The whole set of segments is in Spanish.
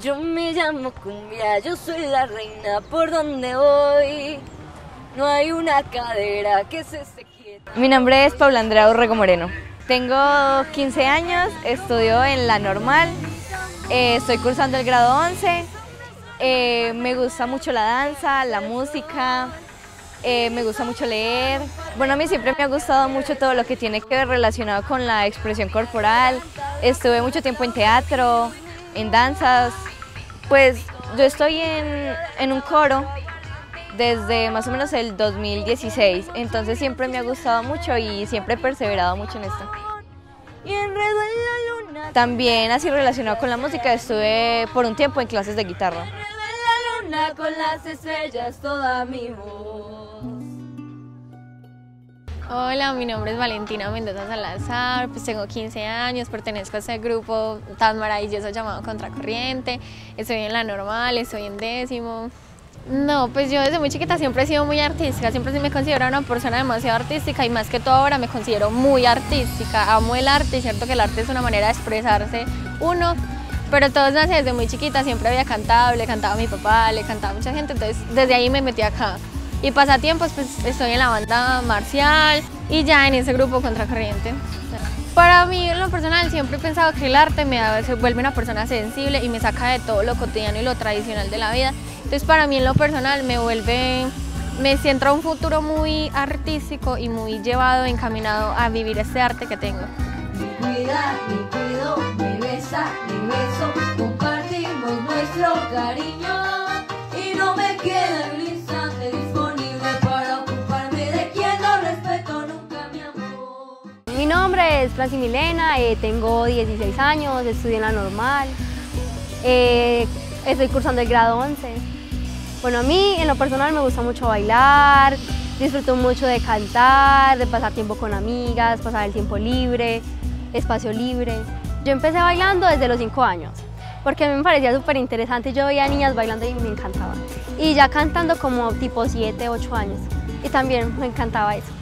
Yo me llamo cumbia, yo soy la reina por donde voy. No hay una cadera que se esté quieta. Mi nombre es Paula Andrea Urrego Moreno. Tengo 15 años, estudio en la normal, eh, estoy cursando el grado 11. eh, me gusta mucho la danza, la música, eh, me gusta mucho leer. Bueno, a mí siempre me ha gustado mucho todo lo que tiene que ver relacionado con la expresión corporal. Estuve mucho tiempo en teatro, en danzas. Pues yo estoy en, en un coro desde más o menos el 2016, entonces siempre me ha gustado mucho y siempre he perseverado mucho en esto. También así relacionado con la música estuve por un tiempo en clases de guitarra. Con las estrellas toda mi voz. Hola, mi nombre es Valentina Mendoza Salazar, pues tengo 15 años, pertenezco a ese grupo tan maravilloso llamado Contracorriente, estoy en la normal, estoy en décimo. No, pues yo desde muy chiquita siempre he sido muy artística, siempre me considero una persona demasiado artística y más que todo ahora me considero muy artística, amo el arte, es cierto que el arte es una manera de expresarse uno, pero todo nace desde muy chiquita, siempre había cantado, le cantaba a mi papá, le cantaba a mucha gente, entonces desde ahí me metí acá. Y pasatiempos, pues estoy en la banda marcial y ya en ese grupo contracorriente. Para mí, en lo personal, siempre he pensado que el arte me vuelve una persona sensible y me saca de todo lo cotidiano y lo tradicional de la vida. Entonces, para mí, en lo personal, me vuelve, me centra un futuro muy artístico y muy llevado, encaminado a vivir este arte que tengo. Mi cuida, mi cuido, mi besa, mi beso. Compartimos nuestro cariño. Es Franci Milena, eh, tengo 16 años, estudio en la normal, eh, estoy cursando el grado 11. Bueno, a mí en lo personal me gusta mucho bailar, disfruto mucho de cantar, de pasar tiempo con amigas, pasar el tiempo libre, espacio libre. Yo empecé bailando desde los 5 años, porque a mí me parecía súper interesante, yo veía niñas bailando y me encantaba. Y ya cantando como tipo 7, 8 años, y también me encantaba eso.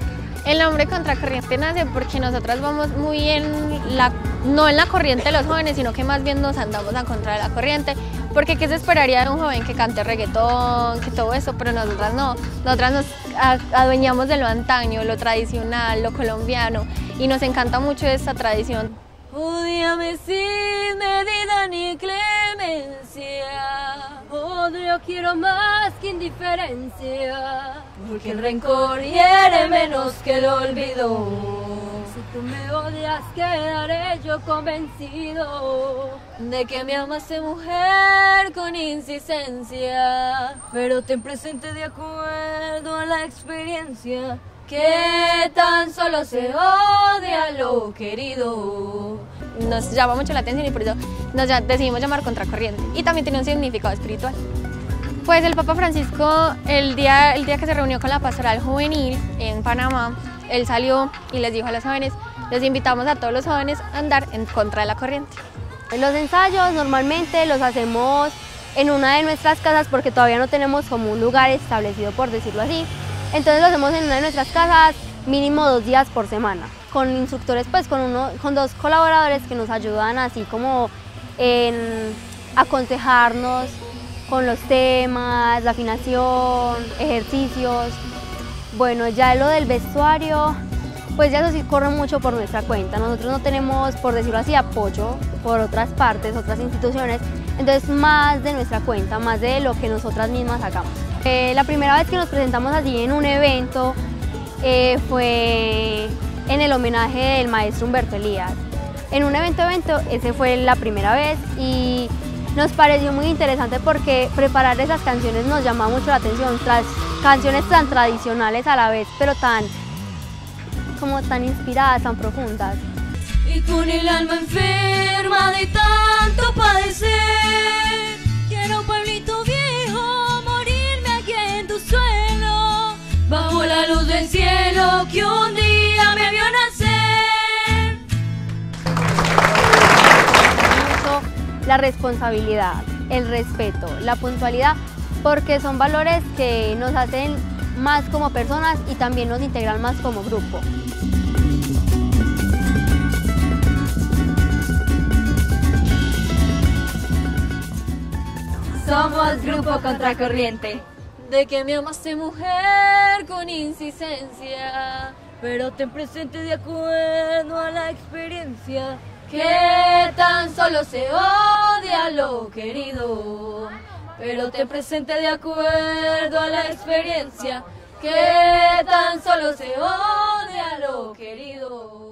El nombre Contracorriente nace porque nosotras vamos muy en la, no en la corriente de los jóvenes, sino que más bien nos andamos a contra de la corriente. Porque ¿qué se esperaría de un joven que cante reggaetón, que todo eso? Pero nosotras no. Nosotras nos adueñamos de lo antaño, lo tradicional, lo colombiano. Y nos encanta mucho esta tradición. Sin medida ni clemencia. Odio quiero más que indiferencia. Porque el rencor hiere menos que el olvido. Si tú me odias, quedaré yo convencido de que me amaste mujer con insistencia. Pero ten presente de acuerdo a la experiencia que tan solo se odia lo querido. Nos llama mucho la atención y por eso nos decidimos llamar Contracorriente. Y también tiene un significado espiritual. Pues el Papa Francisco, el día, el día que se reunió con la pastoral juvenil en Panamá, él salió y les dijo a los jóvenes, les invitamos a todos los jóvenes a andar en contra de la corriente. Los ensayos normalmente los hacemos en una de nuestras casas porque todavía no tenemos como un lugar establecido, por decirlo así. Entonces lo hacemos en una de nuestras casas mínimo dos días por semana, con instructores, pues con, uno, con dos colaboradores que nos ayudan así como en aconsejarnos con los temas, la afinación, ejercicios. Bueno, ya lo del vestuario, pues ya eso sí corre mucho por nuestra cuenta. Nosotros no tenemos, por decirlo así, apoyo por otras partes, otras instituciones. Entonces, más de nuestra cuenta, más de lo que nosotras mismas hagamos. Eh, la primera vez que nos presentamos allí en un evento eh, fue en el homenaje del maestro Humberto Elías. En un evento evento, ese fue la primera vez y nos pareció muy interesante porque preparar esas canciones nos llama mucho la atención, tras canciones tan tradicionales a la vez, pero tan como tan inspiradas, tan profundas. Y con el alma enferma de tanto padecer, quiero un pueblito viejo, morirme aquí en tu suelo, bajo la luz del cielo que un responsabilidad, el respeto, la puntualidad, porque son valores que nos hacen más como personas y también nos integran más como grupo. Somos Grupo Contracorriente. De que me amaste mujer con insistencia, pero ten presente de acuerdo a la experiencia que tan solo se odia lo querido. Pero ten presente de acuerdo a la experiencia que tan solo se odia lo querido.